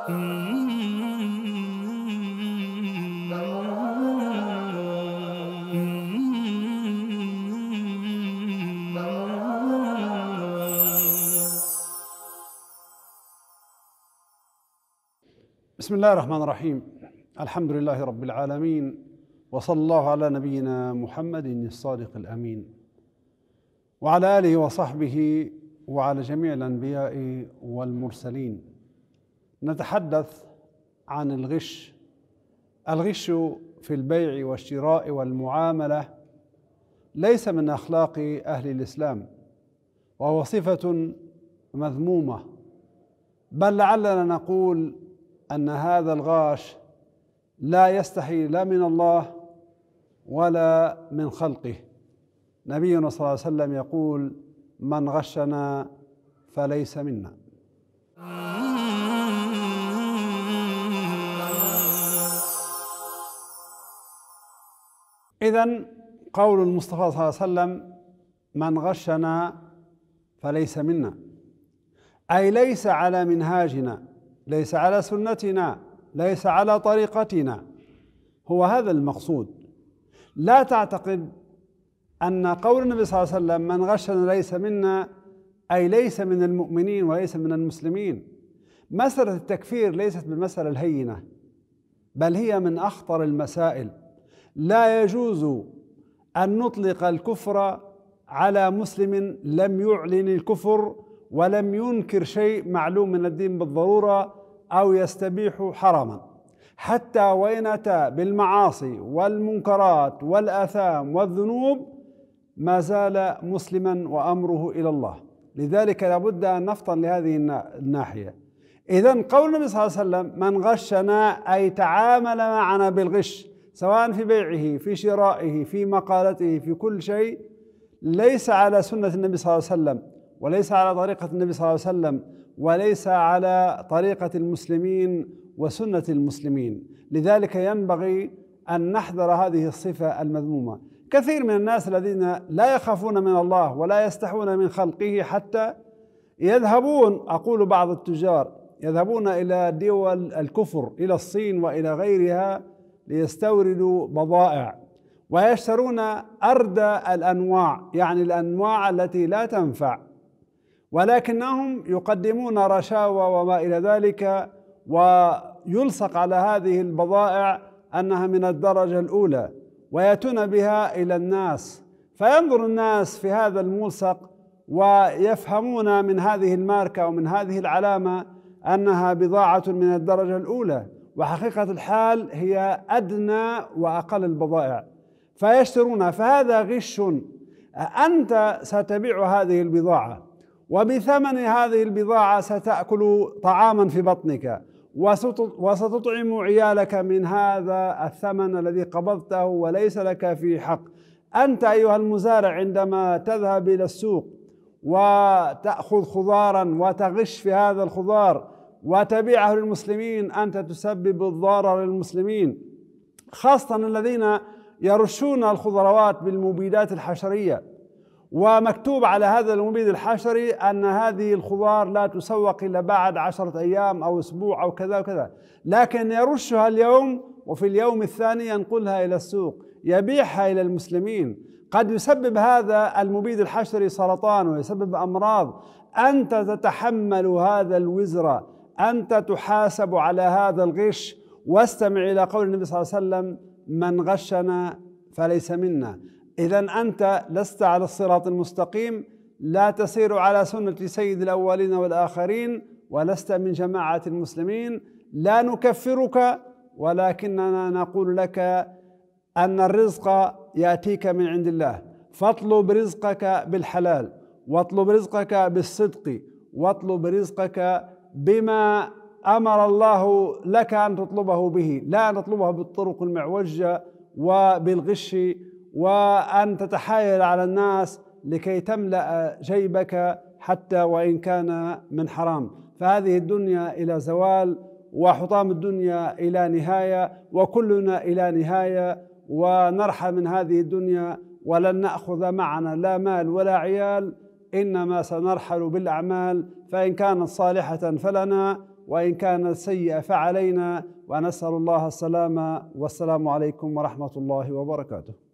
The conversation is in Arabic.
بسم الله الرحمن الرحيم. الحمد لله رب العالمين وصلى الله على نبينا محمد الصادق الأمين وعلى آله وصحبه وعلى جميع الأنبياء والمرسلين. نتحدث عن الغش. الغش في البيع والشراء والمعاملة ليس من أخلاق أهل الإسلام وهو صفة مذمومة. بل لعلنا نقول أن هذا الغاش لا يستحي لا من الله ولا من خلقه. نبينا صلى الله عليه وسلم يقول من غشنا فليس منا. اذا قول المصطفى صلى الله عليه وسلم من غشنا فليس منا. أي ليس على منهاجنا ليس على سنتنا ليس على طريقتنا. هو هذا المقصود. لا تعتقد أن قول النبي صلى الله عليه وسلم من غشنا ليس منا أي ليس من المؤمنين وليس من المسلمين. مسألة التكفير ليست بالمساله الهينة بل هي من أخطر المسائل. لا يجوز أن نطلق الكفر على مسلم لم يعلن الكفر ولم ينكر شيء معلوم من الدين بالضرورة أو يستبيح حراما. حتى وإن أتى بالمعاصي والمنكرات والآثام والذنوب ما زال مسلما وأمره إلى الله. لذلك لابد أن نفطن لهذه الناحية. اذا قول النبي صلى الله عليه وسلم من غشنا أي تعامل معنا بالغش سواء في بيعه في شرائه في مقالته في كل شيء ليس على سنة النبي صلى الله عليه وسلم وليس على طريقة النبي صلى الله عليه وسلم وليس على طريقة المسلمين وسنة المسلمين. لذلك ينبغي أن نحذر هذه الصفة المذمومة. كثير من الناس الذين لا يخافون من الله ولا يستحون من خلقه حتى يذهبون أقول بعض التجار يذهبون إلى دول الكفر إلى الصين وإلى غيرها ليستوردوا بضائع. ويشترون اردى الأنواع يعني الأنواع التي لا تنفع. ولكنهم يقدمون رشاوى وما إلى ذلك ويلصق على هذه البضائع أنها من الدرجة الأولى ويأتون بها إلى الناس. فينظر الناس في هذا الملصق ويفهمون من هذه الماركة ومن هذه العلامة أنها بضاعة من الدرجة الأولى. وحقيقة الحال هي أدنى وأقل البضائع. فيشترونها فهذا غش. أنت ستبيع هذه البضاعة وبثمن هذه البضاعة ستأكل طعاما في بطنك وستطعم عيالك من هذا الثمن الذي قبضته وليس لك فيه حق. أنت أيها المزارع عندما تذهب إلى السوق وتأخذ خضارا وتغش في هذا الخضار وتبيعه للمسلمين أنت تسبب الضرر للمسلمين خاصة الذين يرشون الخضروات بالمبيدات الحشرية. ومكتوب على هذا المبيد الحشري أن هذه الخضار لا تسوق إلا بعد عشرة أيام أو أسبوع أو كذا وكذا. لكن يرشها اليوم وفي اليوم الثاني ينقلها إلى السوق يبيعها إلى المسلمين. قد يسبب هذا المبيد الحشري سرطان ويسبب أمراض. أنت تتحمل هذا الوزر. أنت تحاسب على هذا الغش واستمع إلى قول النبي صلى الله عليه وسلم من غشنا فليس منا. إذا أنت لست على الصراط المستقيم لا تسير على سنة سيد الأولين والآخرين ولست من جماعة المسلمين. لا نكفرك ولكننا نقول لك أن الرزق يأتيك من عند الله. فاطلب رزقك بالحلال واطلب رزقك بالصدق واطلب رزقك بما أمر الله لك أن تطلبه به لا أن تطلبه بالطرق المعوجة وبالغش وأن تتحايل على الناس لكي تملأ جيبك حتى وإن كان من حرام. فهذه الدنيا إلى زوال وحطام الدنيا إلى نهاية وكلنا إلى نهاية ونرحى من هذه الدنيا ولن نأخذ معنا لا مال ولا عيال إنما سنرحل بالأعمال فإن كانت صالحة فلنا وإن كانت سيئة فعلينا ونسأل الله السلامة والسلام عليكم ورحمة الله وبركاته.